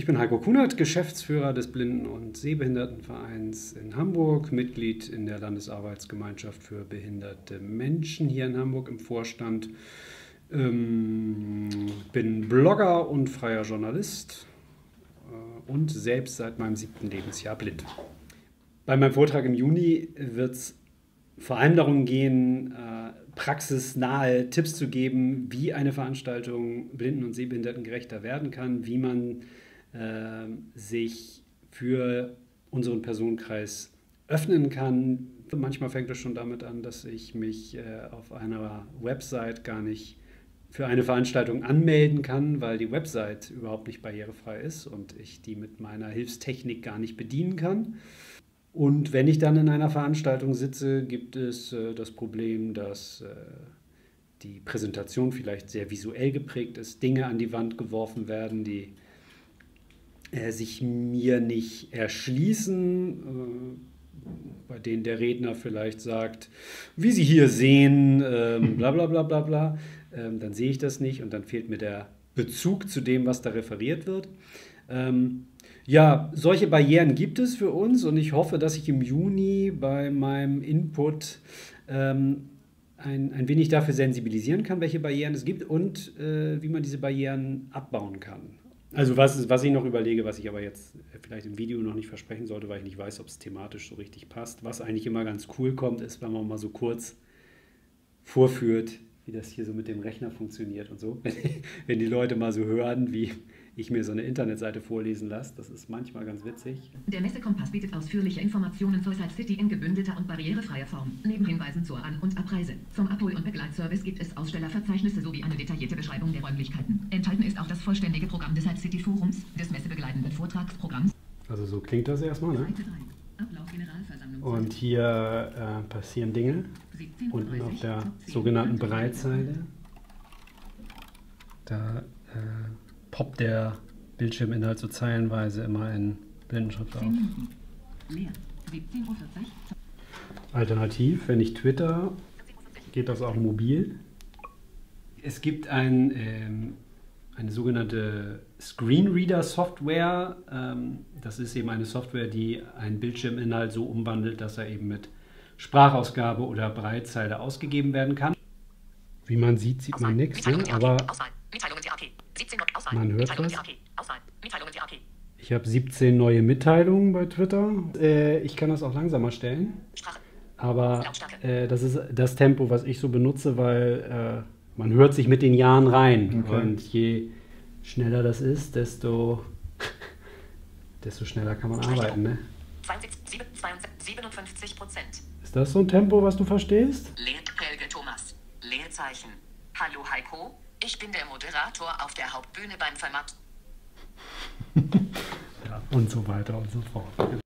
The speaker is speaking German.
Ich bin Heiko Kunert, Geschäftsführer des Blinden- und Sehbehindertenvereins in Hamburg, Mitglied in der Landesarbeitsgemeinschaft für behinderte Menschen hier in Hamburg im Vorstand. Ähm, bin Blogger und freier Journalist äh, und selbst seit meinem siebten Lebensjahr blind. Bei meinem Vortrag im Juni wird es vor allem darum gehen, äh, praxisnahe Tipps zu geben, wie eine Veranstaltung blinden- und sehbehindertengerechter werden kann, wie man sich für unseren Personenkreis öffnen kann. Manchmal fängt es schon damit an, dass ich mich äh, auf einer Website gar nicht für eine Veranstaltung anmelden kann, weil die Website überhaupt nicht barrierefrei ist und ich die mit meiner Hilfstechnik gar nicht bedienen kann. Und wenn ich dann in einer Veranstaltung sitze, gibt es äh, das Problem, dass äh, die Präsentation vielleicht sehr visuell geprägt ist, Dinge an die Wand geworfen werden, die äh, sich mir nicht erschließen, äh, bei denen der Redner vielleicht sagt, wie Sie hier sehen, ähm, bla bla bla bla bla, ähm, dann sehe ich das nicht und dann fehlt mir der Bezug zu dem, was da referiert wird. Ähm, ja, solche Barrieren gibt es für uns und ich hoffe, dass ich im Juni bei meinem Input ähm, ein, ein wenig dafür sensibilisieren kann, welche Barrieren es gibt und äh, wie man diese Barrieren abbauen kann. Also was, was ich noch überlege, was ich aber jetzt vielleicht im Video noch nicht versprechen sollte, weil ich nicht weiß, ob es thematisch so richtig passt. Was eigentlich immer ganz cool kommt, ist, wenn man mal so kurz vorführt, wie das hier so mit dem Rechner funktioniert und so. Wenn die Leute mal so hören, wie ich mir so eine Internetseite vorlesen lasse. Das ist manchmal ganz witzig. Der Messekompass bietet ausführliche Informationen zur Side City in gebündelter und barrierefreier Form. Neben Hinweisen zur An- und Abreise. Zum Abhol- und Begleitservice gibt es Ausstellerverzeichnisse sowie eine detaillierte Beschreibung der Räumlichkeiten. Enthalten ist auch das vollständige Programm des Side City Forums, des messebegleitenden Vortragsprogramms. Also so klingt das erstmal, ne? Und hier äh, passieren Dinge. Unten auf der sogenannten Breitseite. Da poppt der Bildschirminhalt so zeilenweise immer in Blindenschrift auf. Alternativ, wenn ich Twitter, geht das auch mobil. Es gibt ein, ähm, eine sogenannte Screenreader-Software. Ähm, das ist eben eine Software, die einen Bildschirminhalt so umwandelt, dass er eben mit Sprachausgabe oder Breitzeile ausgegeben werden kann. Wie man sieht, sieht man nichts, ne? aber man hört was. Ich habe 17 neue Mitteilungen bei Twitter. Äh, ich kann das auch langsamer stellen. Aber äh, das ist das Tempo, was ich so benutze, weil äh, man hört sich mit den Jahren rein. Okay. Und je schneller das ist, desto, desto schneller kann man arbeiten. Ne? 57 Prozent. Ist das so ein Tempo, was du verstehst? Helge Thomas. Leerzeichen. Hallo Heiko, ich bin der Moderator auf der Hauptbühne beim Vermacht. ja, und so weiter und so fort.